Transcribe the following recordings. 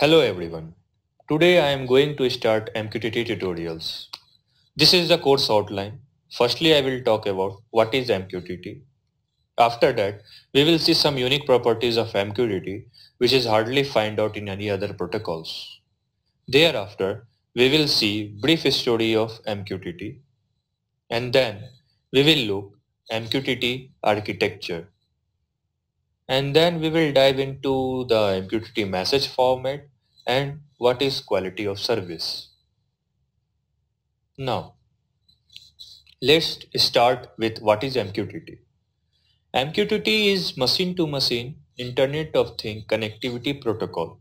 Hello everyone. Today I am going to start MQTT tutorials. This is the course outline. Firstly, I will talk about what is MQTT. After that, we will see some unique properties of MQTT which is hardly find out in any other protocols. Thereafter, we will see brief story of MQTT and then we will look MQTT architecture and then we will dive into the MQTT message format and what is quality of service. Now, let's start with what is MQTT. MQTT is machine-to-machine Internet of Things connectivity protocol.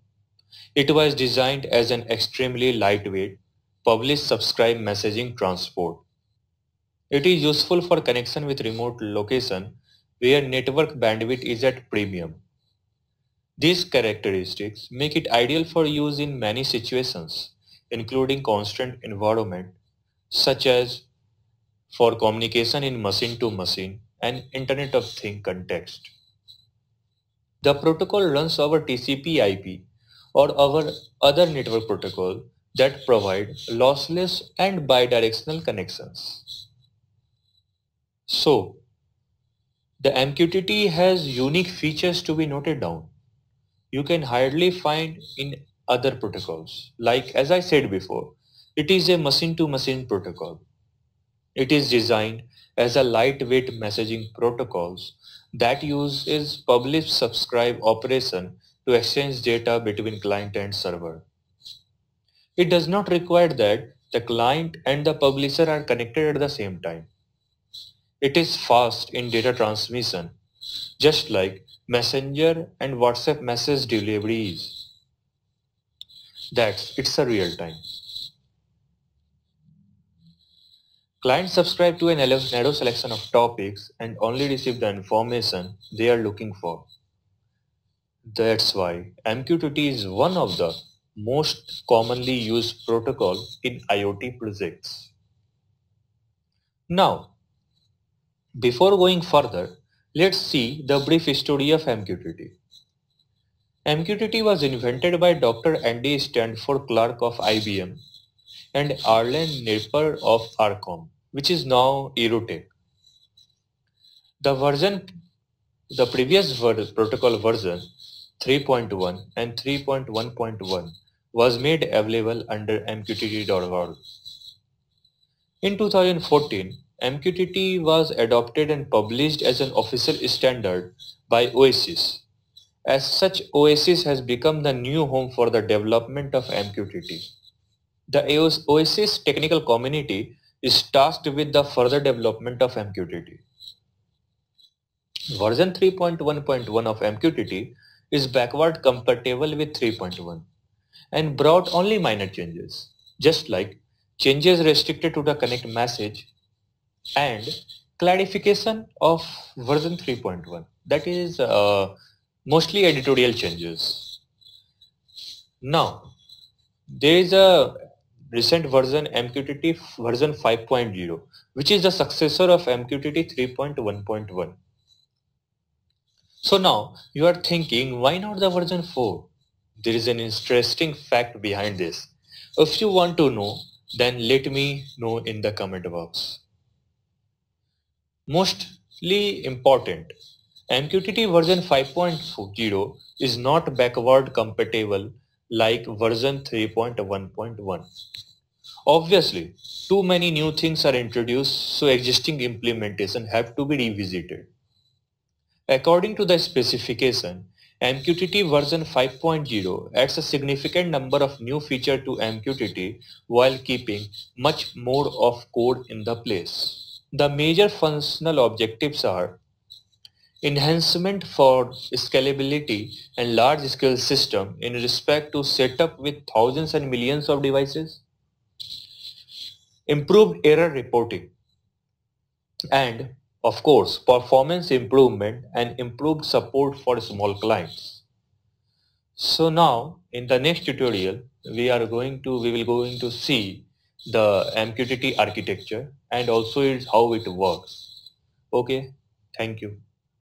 It was designed as an extremely lightweight publish-subscribe messaging transport. It is useful for connection with remote location where network bandwidth is at premium. These characteristics make it ideal for use in many situations, including constant environment, such as for communication in machine-to-machine and Internet of Things context. The protocol runs over TCP IP or over other network protocol that provide lossless and bidirectional connections. So, the MQTT has unique features to be noted down. You can hardly find in other protocols. Like as I said before, it is a machine-to-machine -machine protocol. It is designed as a lightweight messaging protocols that uses publish-subscribe operation to exchange data between client and server. It does not require that the client and the publisher are connected at the same time. It is fast in data transmission, just like Messenger and WhatsApp message delivery is. That's it's a real time. Clients subscribe to a narrow selection of topics and only receive the information they are looking for. That's why MQTT is one of the most commonly used protocol in IoT projects. Now, before going further, let's see the brief history of MQTT. MQTT was invented by Dr. Andy Stanford Clark of IBM and Arlen Nipper of Arcom, which is now Eurotech. The version, the previous protocol version 3.1 and 3.1.1 was made available under MQTT.org. In 2014, MQTT was adopted and published as an official standard by OASIS. As such, OASIS has become the new home for the development of MQTT. The OASIS technical community is tasked with the further development of MQTT. Version 3.1.1 of MQTT is backward compatible with 3.1 and brought only minor changes, just like changes restricted to the connect message and clarification of version 3.1 that is uh, mostly editorial changes. Now there is a recent version MQTT version 5.0 which is the successor of MQTT 3.1.1. So now you are thinking why not the version 4? There is an interesting fact behind this. If you want to know then let me know in the comment box. Mostly important, MQTT version 5.0 is not backward compatible like version 3.1.1. Obviously, too many new things are introduced so existing implementation have to be revisited. According to the specification, MQTT version 5.0 adds a significant number of new features to MQTT while keeping much more of code in the place. The major functional objectives are enhancement for scalability and large-scale system in respect to setup with thousands and millions of devices, improved error reporting, and of course, performance improvement and improved support for small clients. So now in the next tutorial, we are going to, we will going to see the MQTT architecture and also is how it works. Okay, thank you.